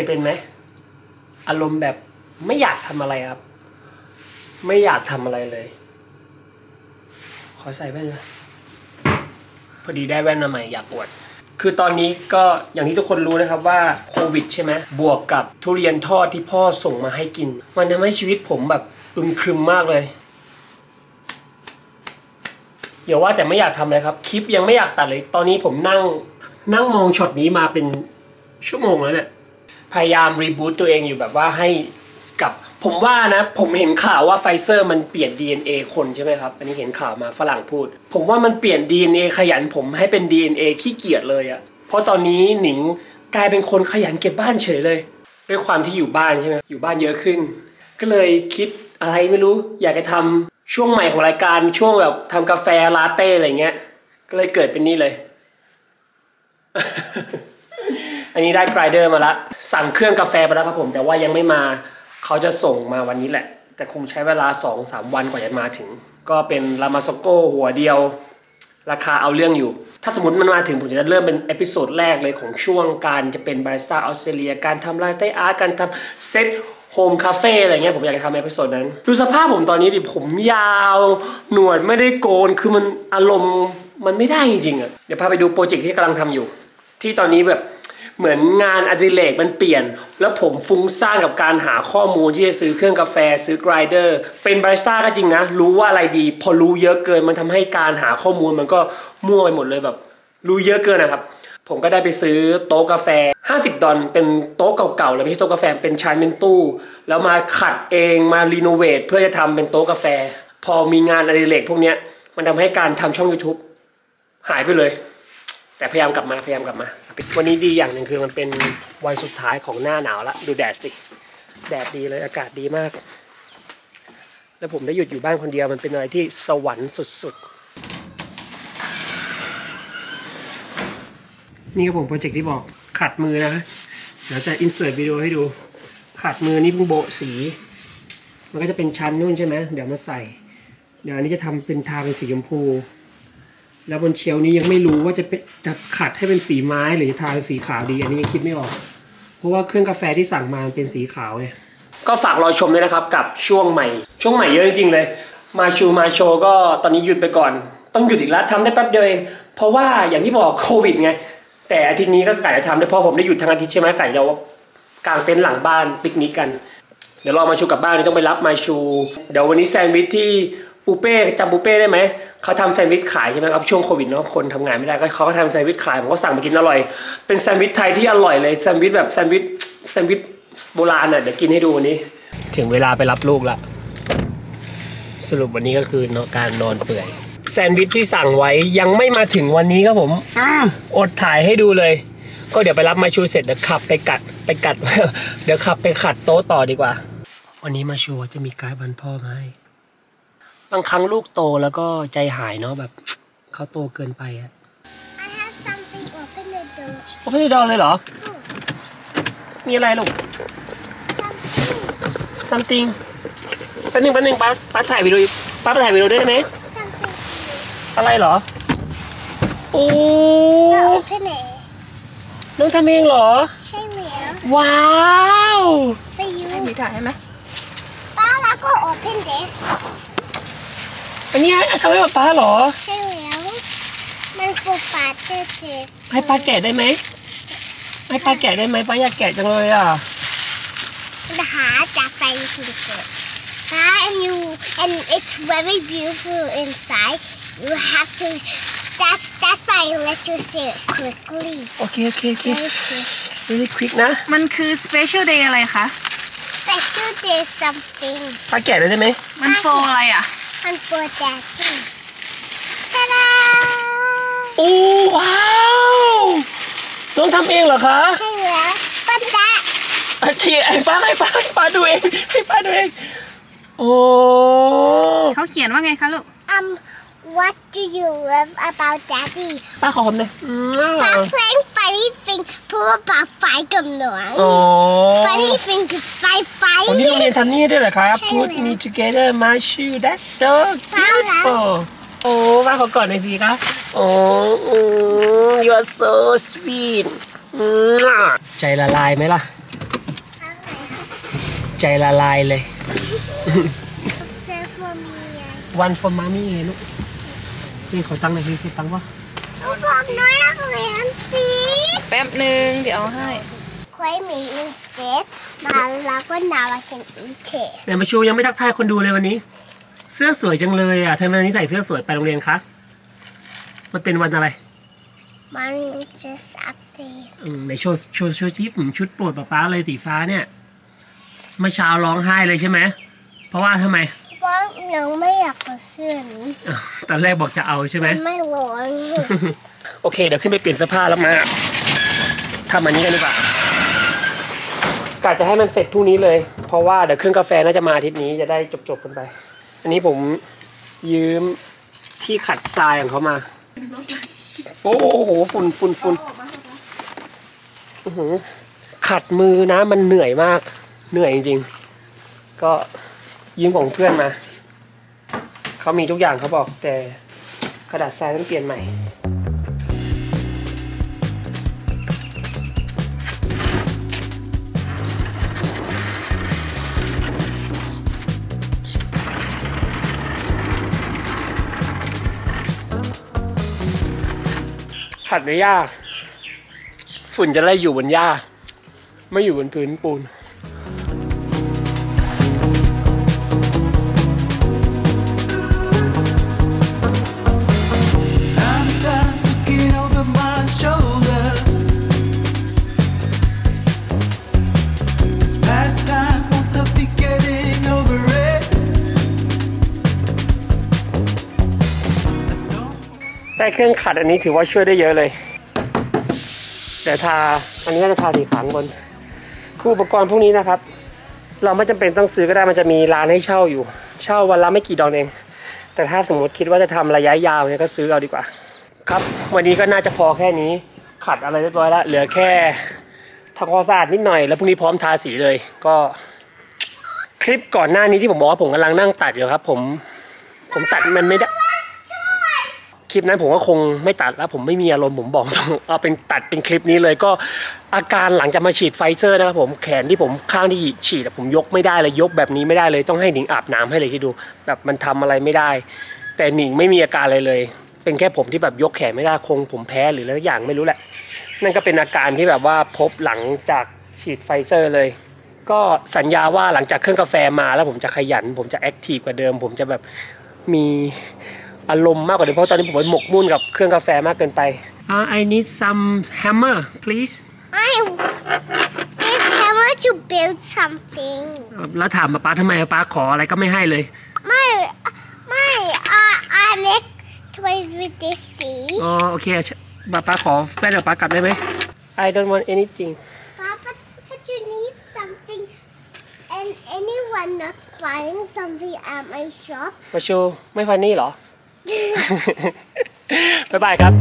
ยเป็นไหมอารมณ์แบบไม่อยากทำอะไรครับ ไม่อยากทำอะไรเลย ขอใส่แว่นนะพอดีได้แว่นมาใหม่อยากอวด คือตอนนี้ก็อย่างที่ทุกคนรู้นะครับว่าโควิดใช่ไหมบวกกับทุเรียนทอดที่พ่อส่งมาให้กิน มันทำให้ชีวิตผมแบบอึมครึมมากเลยอย่าว่าแต่ไม่อยากทำเลยครับคลิปยังไม่อยากตัดเลย ตอนนี้ผมนั่งนั่งมองช็อตนี้มาเป็นชั่วโมงแล้วเนี่ย พยายาม reboot ตัวเองอยู่แบบว่าให้กับผมว่านะ ผมเห็นข่าวว่าไฟเซอร์มันเปลี่ยน DNA คนใช่ไหมครับ อันนี้เห็นข่าวมาฝรั่งพูด ผมว่ามันเปลี่ยน DNA ขยันผมให้เป็น DNA ขี้เกียจเลยอะเพราะตอนนี้หนิงกลายเป็นคนขยันเก็บบ้านเฉยเลย ด้วยความที่อยู่บ้านใช่ไหมอยู่บ้านเยอะขึ้น ก็เลยคิดอะไรไม่รู้ อยากจะทำช่วงใหม่ของรายการช่วงแบบทำกาแฟลาเต้อะไรเงี้ย ก็เลยเกิดเป็นนี่เลย อันนี้ได้ grinder มาละ สั่งเครื่องกาแฟไปแล้วครับผม แต่ว่ายังไม่มาเขาจะส่งมาวันนี้แหละ แต่คงใช้เวลา 2-3 วันกว่าจะมาถึง ก็เป็น La Marzocco หัวเดียว ราคาเอาเรื่องอยู่ ถ้าสมมติมันมาถึงผมจะเริ่มเป็น episode แรกเลยของช่วงการจะเป็นบาริสต้าออสเตรเลีย การทำ latte art การทำ set home cafe อะไรเงี้ยผมอยากจะทำ episode นั้น ดูสภาพผมตอนนี้ดิผมยาว หนวดไม่ได้โกนคือมันอารมณ์มันไม่ได้จริงๆอะเดี๋ยวพาไปดู project ที่กำลังทำอยู่ ที่ตอนนี้แบบ เหมือนงานอดิเรกมันเปลี่ยน แล้วผมฟุ้งซ่านกับการหาข้อมูลที่จะซื้อเครื่องกาแฟซื้อ grinder เป็นบาริสต้าก็จริงนะ รู้ว่าอะไรดี พอรู้เยอะเกินมันทำให้การหาข้อมูลมันก็มั่วไปหมดเลยแบบ รู้เยอะเกินนะครับ ผมก็ได้ไปซื้อโต๊ะกาแฟ 50 ดอลเป็นโต๊ะเก่าๆเลยไม่ใช่โต๊ะกาแฟเป็นชั้นเป็นตู้ แล้วมาขัดเองมา renovate เพื่อจะทำเป็นโต๊ะกาแฟ พอมีงานอดิเรกพวกเนี้ยมันทำให้การทำช่อง YouTube หายไปเลย แต่พยายามกลับมาพยายามกลับมา วันนี้ดีอย่างหนึ่งคือมันเป็นวันสุดท้ายของหน้าหนาวละดูแดดสิแดดดีเลยอากาศดีมาก แล้วผมได้หยุดอยู่บ้านคนเดียวมันเป็นอะไรที่สวรรค์สุดๆ นี่ครับผม project ที่บอกขัดมือนะเดี๋ยวจะอินเสิร์ตวิดีโอให้ดู ขัดมือนี่เพิ่งโบะสี มันก็จะเป็นชั้นนู่นใช่ไหมเดี๋ยวมาใส่ เดี๋ยวอันนี้จะทำเป็นทาเป็นสีชมพู แล้วบนเชลฟ์นี้ยังไม่รู้ว่าจะเป็นจะขัดให้เป็นสีไม้หรือทาเป็นสีขาวดีอันนี้ยังคิดไม่ออก เพราะว่าเครื่องกาแฟที่สั่งมามันเป็นสีขาวไงก็ฝากรอชมด้วยนะครับกับช่วงใหม่ ช่วงใหม่เยอะจริงๆเลย มาชูมาโชก็ตอนนี้หยุดไปก่อน ต้องหยุดอีกแล้วทำได้แป๊บเดียวเองเพราะว่าอย่างที่บอกโควิดไงแต่อาทิตย์นี้ก็ไก่จะทำได้เพราะผมได้หยุดทั้งอาทิตย์ใช่ไหมไก่เรากางเต็นท์หลังบ้านปิกนิกกัน เดี๋ยวรอมาชูกลับบ้านนี่ต้องไปรับมาชู เดี๋ยววันนี้แซนด์วิชที่ ปูเป้จำปูเป้ได้ไหมเขาทำแซนด์วิชขายใช่ไหมครับช่วงโควิดเนาะคนทำงานไม่ได้ก็เขาก็ทำแซนด์วิชขายผมก็สั่งมากินอร่อย เป็นแซนด์วิชไทยที่อร่อยเลยแซนด์วิชแบบแซนด์วิชแซนด์วิชโบราณอะเดี๋ยวกินให้ดูวันนี้ ถึงเวลาไปรับลูกละสรุปวันนี้ก็คือการนอนเปื่อยแซนด์วิชที่สั่งไว้ยังไม่มาถึงวันนี้ครับผมอ้าวอดถ่ายให้ดูเลย ก็เดี๋ยวไปรับมาชูเสร็จเดี๋ยวขับไปกัดไปกัด เดี๋ยวขับไปขัดโต๊ะต่อดีกว่า วันนี้มาชูจะมีการ์ดวันพ่อมาให้ บางครั้งลูกโตแล้วก็ใจหายเนาะแบบเขาโตเกินไปอะ I have something open the door. โอ้ไม่ได้ดอนเลยเหรอ มีอะไรลูก something แป๊บนึงแป๊บนึงป้าป้าถ่ายวิดีโอป้าไปถ่ายวิดีโอได้ไหม Something. อะไรเหรอ โอ้ The open it. น้องทำเองเหรอ Show me. ว้าว For you. ให้มีถ่ายให้ไหม Bala go open this. อันนี้ทำให้ป้าป้าเหรอ Show me. มันฟูปาเตอร์เจสให้ป้าแกะได้ไหมให้ป้าแกะได้ไหมป้าอยากแกะจังเลยอะหาจากไฟถึงเกิด and you and it's very beautiful inside you have to that's that's why I let you see it quickly โอเคโอเคโอเค very quick really quick นะ มันคือ special day อะไรคะ special day something ป้าแกะได้ไหม มันโฟอะไรอะ and for daddy ตาดาโอ้ว้าวน้องทำเองเหรอคะใช่แล้วป้าดาอาทีไอ้ป้าให้ป้าให้ป้าดูเองให้ป้าดูเองโอ้เขาเขียนว่าไงคะลูก um what do you love about daddy ป้าขอผมหน่อยอืมป้า playing funny thing พูดว่าป้าไฟกับหนูโอ้ funny thing คือไฟไฟวันนี้โรงเรียนทำนี่ด้วยเหรอครับใช่ Put แล้ว me together my shoe that's so ใช่แล้ว beautiful โอ้ป้าขอก่อนหน่อยสิคะโอ้อืม you are so sweet อืมใจละลายไหมล่ะ ใจละลายเลย Say for me ไง one for mommy ไงลูก นี่ขอตังค์หน่อยพี่ขอตังค์ปะบอกน้อยนักเรียนสิแป๊บหนึ่งเดี๋ยวเอาให้ค่อยมี instead มาแล้วก็ now I can eat it เดี๋ยวมาชูยังไม่ทักทายคนดูเลยวันนี้ เสื้อสวยจังเลยอะทำไมวันนี้ใส่เสื้อสวยไปโรงเรียนคะ มันเป็นวันอะไร มัน just update อืมในโชว์โชว์โชว์ชิฟชุดโปรดป๊าป๊าเลยสีฟ้าเนี่ย เมื่อเช้าร้องไห้เลยใช่ไหม เพราะว่าทำไม เพราะยังไม่อยากเอาเสื้อนี้อ้าวตอนแรกบอกจะเอาใช่ไหมมันไม่ร้อนโอเค เดี๋ยวขึ้นไปเปลี่ยนเสื้อผ้าแล้วมาทำอันนี้กันดีกว่ากะจะให้มันเสร็จพรุ่งนี้เลย เพราะว่าเดี๋ยวเครื่องกาแฟน่าจะมาอาทิตย์นี้จะได้จบๆกันไป อันนี้ผมยืมที่ขัดทรายของเขามา โอ้โหฝุ่นฝุ่นฝุ่นอื้อหือขัดมือนะมันเหนื่อยมาก เหนื่อยจริงๆ ก็ ยืมของเพื่อนมา เขามีทุกอย่างเขาบอกแต่กระดาษทรายต้องเปลี่ยนใหม่ขัดในหญ้า ฝุ่นจะไล่อยู่บนหญ้า ไม่อยู่บนพื้นปูน เครื่องขัดอันนี้ถือว่าช่วยได้เยอะเลยเดี๋ยวทาอันนี้ก็จะทาสีขาวข้างบนคืออุปกรณ์พวกนี้นะครับ เราไม่จำเป็นต้องซื้อก็ได้มันจะมีร้านให้เช่าอยู่ เช่าวันละไม่กี่ดอลเอง แต่ถ้าสมมติคิดว่าจะทำระยะยาวเนี่ยก็ซื้อเอาดีกว่า ครับ วันนี้ก็น่าจะพอแค่นี้ขัดอะไรเรียบร้อยแล้วเหลือแค่ทำความสะอาดนิดหน่อย แล้วพรุ่งนี้พร้อมทาสีเลย ก็ คลิปก่อนหน้านี้ที่ผมบอกว่าผมกำลังนั่งตัดอยู่ครับ ผม ผมตัดมันไม่ได้ คลิปนั้นผมก็คงไม่ตัดแล้วผมไม่มีอารมณ์ผมบอกตรงเอาเป็นตัดเป็นคลิปนี้เลยก็อาการหลังจากมาฉีดไฟเซอร์นะครับผมแขนที่ผมข้างที่ฉีดผมยกไม่ได้เลยยกแบบนี้ไม่ได้เลย ต้องให้หนิงอาบน้ำให้เลยที่ดู แบบมันทำอะไรไม่ได้ แต่หนิงไม่มีอาการอะไรเลย เป็นแค่ผมที่แบบยกแขนไม่ได้คง ผมแพ้หรืออะไรสักอย่างไม่รู้แหละ นั่นก็เป็นอาการที่แบบว่าพบหลังจากฉีดไฟเซอร์เลยก็สัญญาว่าหลังจากเครื่องกาแฟมาแล้วผมจะขยัน ผมจะแอคทีฟกว่าเดิม ผมจะแบบมี อารมณ์มากกว่าเดิมเพราะตอนนี้ผมไปหมกมุ่นกับเครื่องกาแฟมากเกินไป uh, I need some hammer please I this hammer to build something แล้วถามป๊าป๊าทำไมป๊าขออะไรก็ไม่ให้เลย ไม่ ไม่อ่า I make toys with this see อ๋อโอเคป๊าป๊าขอแป้งเดี๋ยวป๊ากลับได้ไหม I don't want anything Papa but you need something and anyone not buying something at my shop มาชูไม่ฟันนี่เหรอ บ๊ายบายครับ